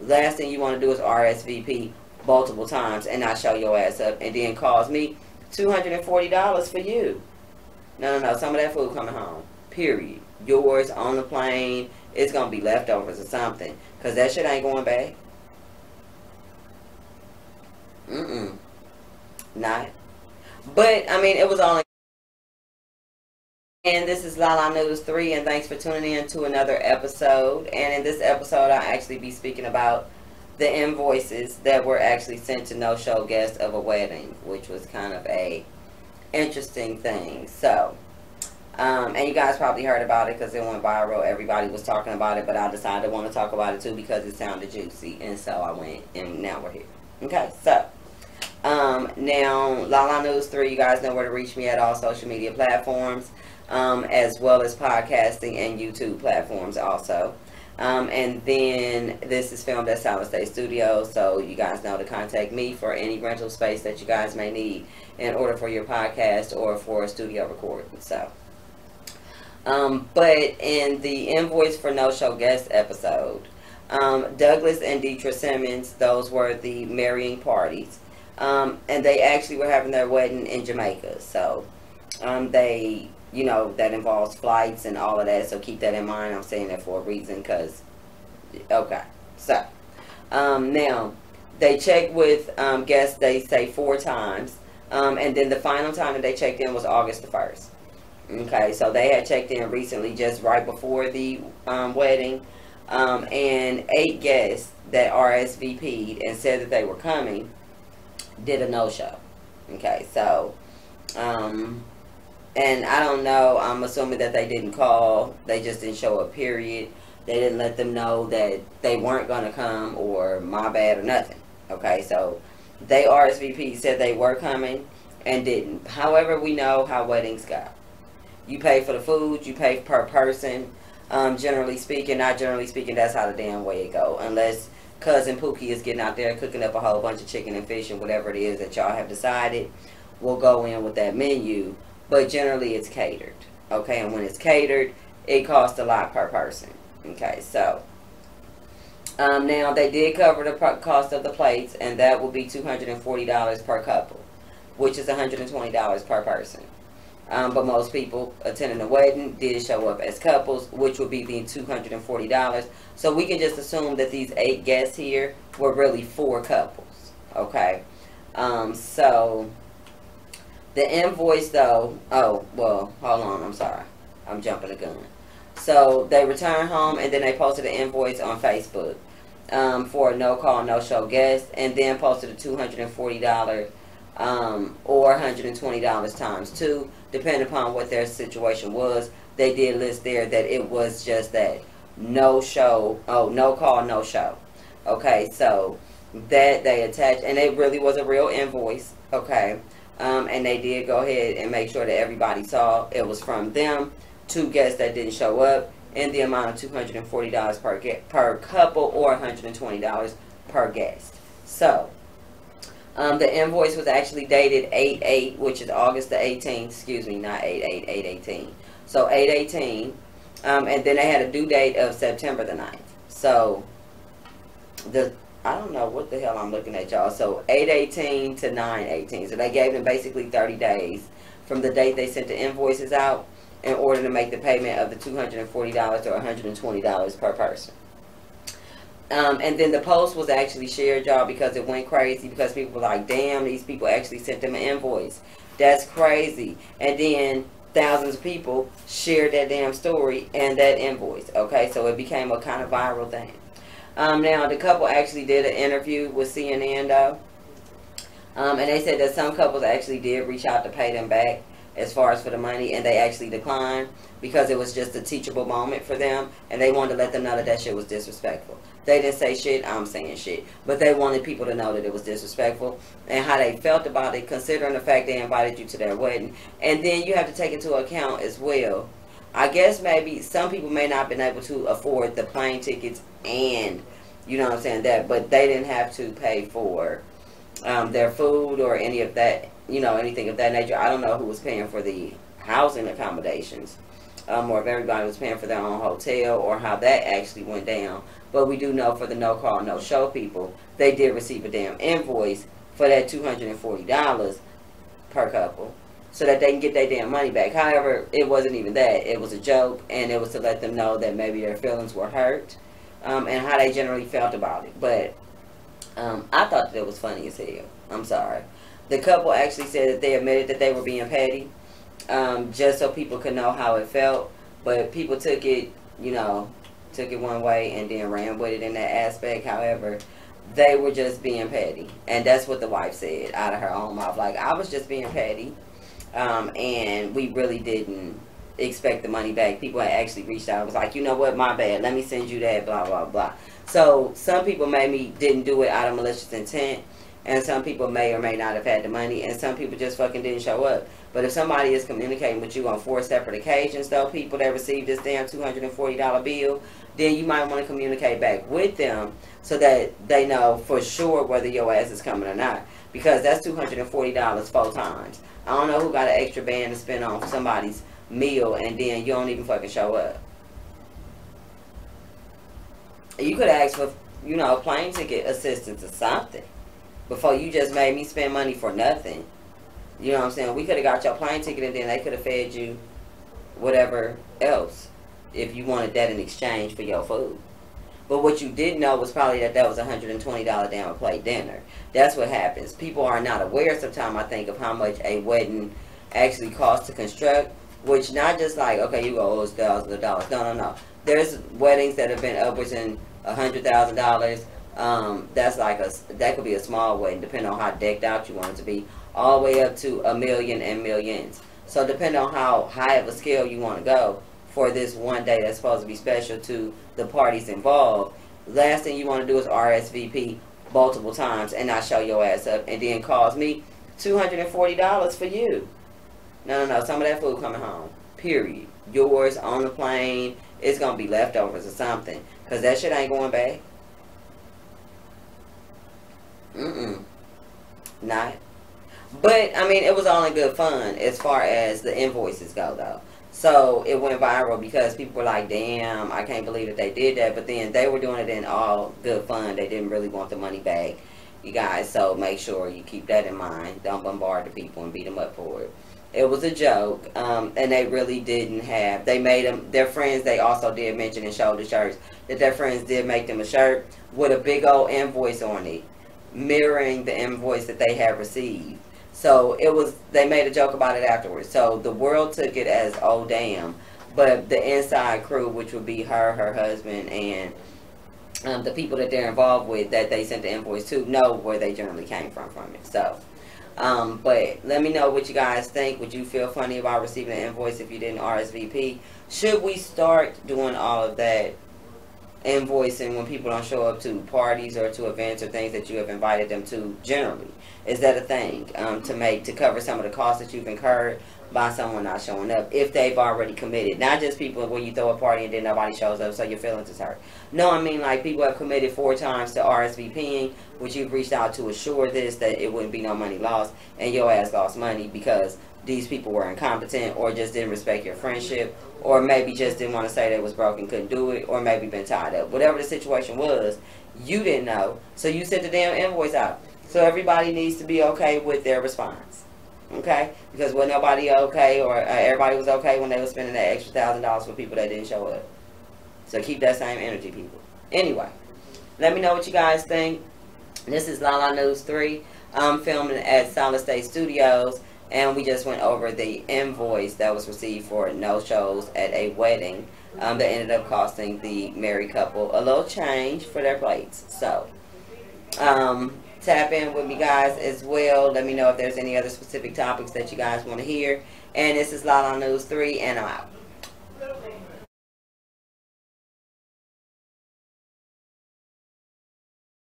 Last thing you want to do is RSVP multiple times and not show your ass up and then cause me $240 for you. No, no, no. Some of that food coming home. Period. Yours on the plane. It's going to be leftovers or something. Because that shit ain't going back. Mm-mm. Not. But, I mean, it was only... And this is Lala News 3, and thanks for tuning in to another episode. And in this episode, I'll actually be speaking about the invoices that were actually sent to no-show guests of a wedding, which was kind of a interesting thing. So, um, and you guys probably heard about it because it went viral. Everybody was talking about it, but I decided to want to talk about it too because it sounded juicy, and so I went, and now we're here. Okay, so um, now Lala News Three, you guys know where to reach me at all social media platforms, um, as well as podcasting and YouTube platforms also. Um, and then this is filmed at Solid State Studios, so you guys know to contact me for any rental space that you guys may need in order for your podcast or for a studio recording. So, um, but in the invoice for no show guest episode, um, Douglas and Deetra Simmons, those were the marrying parties, um, and they actually were having their wedding in Jamaica. So, um, they you know, that involves flights and all of that. So keep that in mind. I'm saying that for a reason because, okay. So, um, now, they check with um, guests, they say four times. Um, and then the final time that they checked in was August the 1st. Okay, so they had checked in recently, just right before the um, wedding. And eight guests that RSVP'd and said that they were coming did a no-show. Okay, so um, and I don't know. I'm assuming that they didn't call. They just didn't show up. Period. They didn't let them know that they weren't gonna come or my bad or nothing. Okay, so they RSVP said they were coming and didn't. However, we know how weddings go. You pay for the food. You pay per person. Um, generally speaking, not generally speaking, that's how the damn way it go. Unless cousin Pookie is getting out there cooking up a whole bunch of chicken and fish and whatever it is that y'all have decided, we'll go in with that menu but generally it's catered. Okay, and when it's catered, it costs a lot per person. Okay, so um, now they did cover the cost of the plates, and that will be $240 per couple, which is $120 per person. Um, but most people attending the wedding did show up as couples, which would be the $240. So we can just assume that these eight guests here were really four couples. Okay. Um, so the invoice, though, oh, well, hold on, I'm sorry. I'm jumping the gun. So they returned home and then they posted an invoice on Facebook um, for a no call, no show guest, and then posted a $240 um, or $120 times two, depending upon what their situation was. They did list there that it was just that no show, oh, no call, no show. Okay, so that they attached, and it really was a real invoice. Okay. Um, and they did go ahead and make sure that everybody saw it was from them. Two guests that didn't show up in the amount of $240 per, get, per couple or $120 per guest. So, um, the invoice was actually dated 8-8, which is August the 18th. Excuse me, not 8-8, 8-18. So, 8-18. Um, and then they had a due date of September the 9th. So, the I don't know what the hell I'm looking at, y'all. So 818 to 918. So they gave them basically 30 days from the date they sent the invoices out in order to make the payment of the $240 or $120 per person. Um, and then the post was actually shared, y'all, because it went crazy because people were like, damn, these people actually sent them an invoice. That's crazy. And then thousands of people shared that damn story and that invoice. Okay, so it became a kind of viral thing. Um, now, the couple actually did an interview with CNN, though. Um, and they said that some couples actually did reach out to pay them back as far as for the money, and they actually declined because it was just a teachable moment for them, and they wanted to let them know that that shit was disrespectful. They didn't say shit, I'm saying shit, but they wanted people to know that it was disrespectful and how they felt about it, considering the fact they invited you to their wedding. And then you have to take into account as well I guess maybe some people may not have been able to afford the plane tickets and you know what I'm saying that, but they didn't have to pay for um, their food or any of that, you know, anything of that nature. I don't know who was paying for the housing accommodations um, or if everybody was paying for their own hotel, or how that actually went down. But we do know for the no call, no show people, they did receive a damn invoice for that $240 per couple so that they can get their damn money back. However, it wasn't even that. It was a joke, and it was to let them know that maybe their feelings were hurt um, and how they generally felt about it. But um, I thought that it was funny as hell. I'm sorry. The couple actually said that they admitted that they were being petty um, just so people could know how it felt. But people took it, you know, took it one way and then ran with it in that aspect. However, they were just being petty. And that's what the wife said out of her own mouth. Like, I was just being petty. Um, and we really didn't expect the money back. People had actually reached out. was like, you know what, my bad. Let me send you that, blah, blah, blah. So some people maybe didn't do it out of malicious intent. And some people may or may not have had the money. And some people just fucking didn't show up. But if somebody is communicating with you on four separate occasions, though, people that received this damn $240 bill, then you might want to communicate back with them so that they know for sure whether your ass is coming or not. Because that's $240 four times. I don't know who got an extra band to spend on somebody's meal and then you don't even fucking show up. You could ask for, you know, plane ticket assistance or something before you just made me spend money for nothing. You know what I'm saying? We could have got your plane ticket and then they could have fed you whatever else if you wanted that in exchange for your food. But what you didn't know was probably that that was a $120 damn plate dinner. That's what happens. People are not aware sometimes, I think, of how much a wedding actually costs to construct. Which not just like, okay, you go, oh, it's thousands of dollars. No, no, no. There's weddings that have been upwards in a $100,000. Um, that's like a, that could be a small wedding, depending on how decked out you want it to be. All the way up to a million and millions. So depending on how high of a scale you want to go, for this one day that's supposed to be special to the parties involved. Last thing you want to do is RSVP multiple times and not show your ass up and then cause me $240 for you. No, no, no. Some of that food coming home. Period. Yours on the plane. It's going to be leftovers or something. Because that shit ain't going back. Mm-mm. Not. But, I mean, it was all in good fun as far as the invoices go, though. So it went viral because people were like, damn, I can't believe that they did that. But then they were doing it in all good fun. They didn't really want the money back, you guys. So make sure you keep that in mind. Don't bombard the people and beat them up for it. It was a joke, um, and they really didn't have. They made them their friends. They also did mention in shoulder shirts that their friends did make them a shirt with a big old invoice on it, mirroring the invoice that they had received. So it was, they made a joke about it afterwards. So the world took it as, oh damn. But the inside crew, which would be her, her husband, and um, the people that they're involved with that they sent the invoice to know where they generally came from from it. So, um, but let me know what you guys think. Would you feel funny about receiving an invoice if you didn't RSVP? Should we start doing all of that invoicing when people don't show up to parties or to events or things that you have invited them to generally? Is that a thing um, to make to cover some of the costs that you've incurred by someone not showing up if they've already committed? Not just people when you throw a party and then nobody shows up, so your feelings is hurt. No, I mean like people have committed four times to RSVPing, which you've reached out to assure this that it wouldn't be no money lost, and your ass lost money because these people were incompetent or just didn't respect your friendship or maybe just didn't want to say they was broken, couldn't do it, or maybe been tied up. Whatever the situation was, you didn't know, so you sent the damn invoice out. So everybody needs to be okay with their response. Okay? Because when nobody okay or uh, everybody was okay when they were spending that extra thousand dollars for people that didn't show up. So keep that same energy, people. Anyway, let me know what you guys think. This is Lala News 3. I'm filming at Solid State Studios. And we just went over the invoice that was received for no shows at a wedding um, that ended up costing the married couple a little change for their plates. So, um, tap in with me guys as well. Let me know if there's any other specific topics that you guys want to hear. And this is Lala News 3 and I'm out.